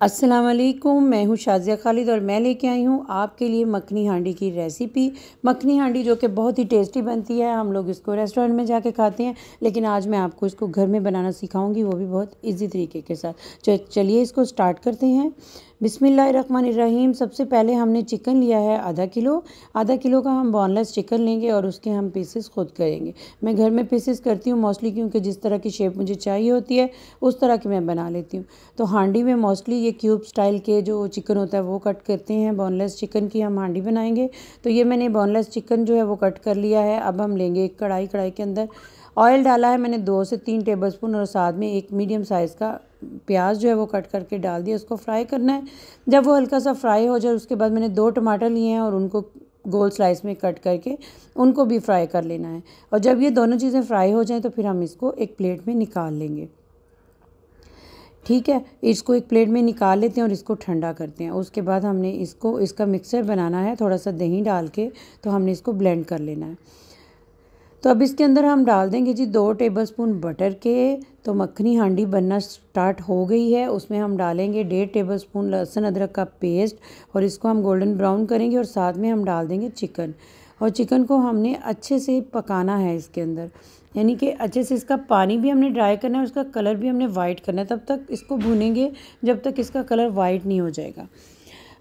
अस्सलाम वालेकुम, मैं हूँ शाजिया खालिद और मैं लेके आई हूँ आपके लिए मखनी हांडी की रेसिपी। मखनी हांडी जो कि बहुत ही टेस्टी बनती है, हम लोग इसको रेस्टोरेंट में जाके खाते हैं, लेकिन आज मैं आपको इसको घर में बनाना सिखाऊँगी, वो भी बहुत इजी तरीके के साथ। चलिए इसको स्टार्ट करते हैं। बिसमीम सबसे पहले हमने चिकन लिया है आधा किलो। आधा किलो का हम बोनलेस चिकन लेंगे और उसके हम पीसेस खुद करेंगे। मैं घर में पीसेस करती हूँ मोस्टली क्योंकि जिस तरह की शेप मुझे चाहिए होती है, उस तरह की मैं बना लेती हूँ। तो हांडी में मोस्टली ये क्यूब स्टाइल के जो चिकन होता है वो कट करते हैं बोनलेस चिकन की हम हांडी बनाएँगे। तो ये मैंने बोनलेस चिकन जो है वो कट कर लिया है। अब हम लेंगे एक कढ़ाई कढ़ाई के अंदर ऑयल डाला है मैंने दो से तीन टेबल स्पून और साथ में एक मीडियम साइज़ का प्याज जो है वो कट करके डाल दिया। उसको फ्राई करना है। जब वो हल्का सा फ्राई हो जाए, उसके बाद मैंने दो टमाटर लिए हैं और उनको गोल स्लाइस में कट करके उनको भी फ्राई कर लेना है। और जब ये दोनों चीज़ें फ्राई हो जाएँ तो फिर हम इसको एक प्लेट में निकाल लेंगे। ठीक है, इसको एक प्लेट में निकाल लेते हैं और इसको ठंडा करते हैं। उसके बाद हमने इसको, इसका मिक्सर बनाना है थोड़ा सा दही डाल के तो हमने इसको ब्लेंड कर लेना है। तो अब इसके अंदर हम डाल देंगे जी दो टेबलस्पून बटर के। तो मक्खनी हांडी बनना स्टार्ट हो गई है। उसमें हम डालेंगे डेढ़ टेबलस्पून लहसुन अदरक का पेस्ट और इसको हम गोल्डन ब्राउन करेंगे और साथ में हम डाल देंगे चिकन और चिकन को हमने अच्छे से पकाना है इसके अंदर। यानी कि अच्छे से इसका पानी भी हमने ड्राई करना है, उसका कलर भी हमने वाइट करना है, तब तक इसको भूनेंगे जब तक इसका कलर वाइट नहीं हो जाएगा।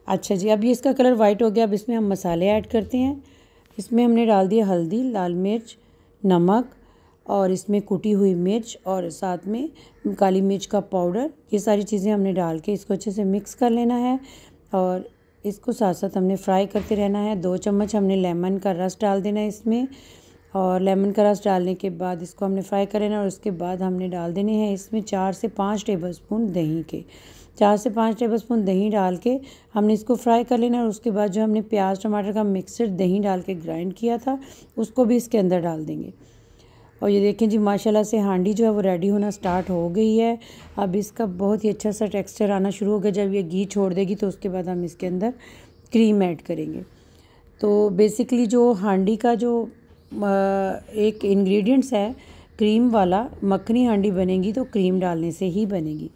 अच्छा जी, अब ये इसका कलर वाइट हो गया, अब इसमें हम मसाले ऐड करते हैं। इसमें हमने डाल दिया हल्दी, लाल मिर्च, नमक और इसमें कुटी हुई मिर्च और साथ में काली मिर्च का पाउडर ये सारी चीज़ें हमने डाल के इसको अच्छे से मिक्स कर लेना है और इसको साथ साथ हमने फ्राई करते रहना है। दो चम्मच हमने लेमन का रस डाल देना है इसमें। और लेमन का रस डालने के बाद इसको हमने फ्राई कर लेना और उसके बाद हमने डाल देने हैं इसमें चार से पाँच टेबल स्पून दही के। चार से पाँच टेबल स्पून दही डाल के हमने इसको फ्राई कर लेना और उसके बाद जो हमने प्याज, टमाटर का मिक्सर दही डाल के ग्राइंड किया था, उसको भी इसके अंदर डाल देंगे। और ये देखें जी, माशाल्लाह से हांडी जो है वो रेडी होना स्टार्ट हो गई है। अब इसका बहुत ही अच्छा सा टेक्सचर आना शुरू हो गया। जब ये घी छोड़ देगी तो उसके बाद हम इसके अंदर क्रीम ऐड करेंगे। तो बेसिकली जो हांडी का जो एक इंग्रेडिएंट्स है क्रीम वाला मक्खनी हांडी बनेगी तो क्रीम डालने से ही बनेगी।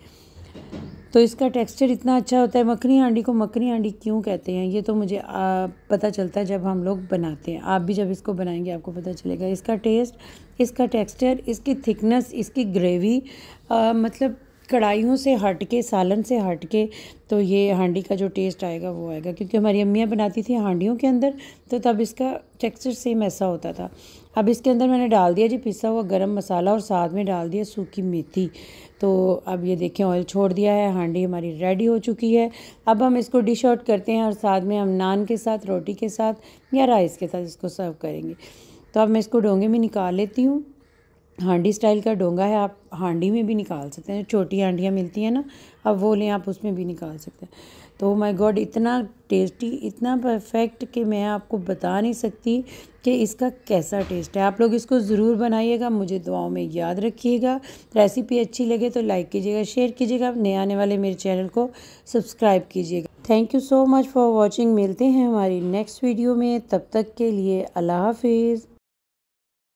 तो इसका टेक्सचर इतना अच्छा होता है मखनी हांडी को मखनी हांडी क्यों कहते हैं? ये तो मुझे आ, पता चलता है जब हम लोग बनाते हैं। आप भी जब इसको बनाएँगे आपको पता चलेगा। इसका टेस्ट इसका टेक्सचर इसकी थिकनेस इसकी ग्रेवी आ, मतलब कढ़ाइयों से हट के सालन से हट के तो ये हांडी का जो टेस्ट आएगा वो आएगा। क्योंकि हमारी अम्मियाँ बनाती थी हांडियों के अंदर तो तब इसका टेक्सचर सेम ऐसा होता था। अब इसके अंदर मैंने डाल दिया जी पिसा हुआ गरम मसाला और साथ में डाल दिया सूखी मेथी। तो अब ये देखें ऑयल छोड़ दिया है, हांडी हमारी रेडी हो चुकी है। अब हम इसको डिश आउट करते हैं और साथ में हम नान के साथ, रोटी के साथ या राइस के साथ इसको सर्व करेंगे। तो अब मैं इसको डोंगे में निकाल लेती हूँ। हांडी स्टाइल का डोंगा है, आप हांडी में भी निकाल सकते हैं। छोटी हांडियाँ मिलती हैं ना, अब वो लें, आप उसमें भी निकाल सकते हैं। तो माय गॉड इतना टेस्टी इतना परफेक्ट कि मैं आपको बता नहीं सकती कि इसका कैसा टेस्ट है। आप लोग इसको ज़रूर बनाइएगा, मुझे दुआओं में याद रखिएगा। रेसिपी अच्छी लगे तो लाइक कीजिएगा शेयर कीजिएगा नए आने वाले मेरे चैनल को सब्सक्राइब कीजिएगा। Thank you so much for watching मिलते हैं हमारी नेक्स्ट वीडियो में। तब तक के लिए अल्लाह हाफिज़।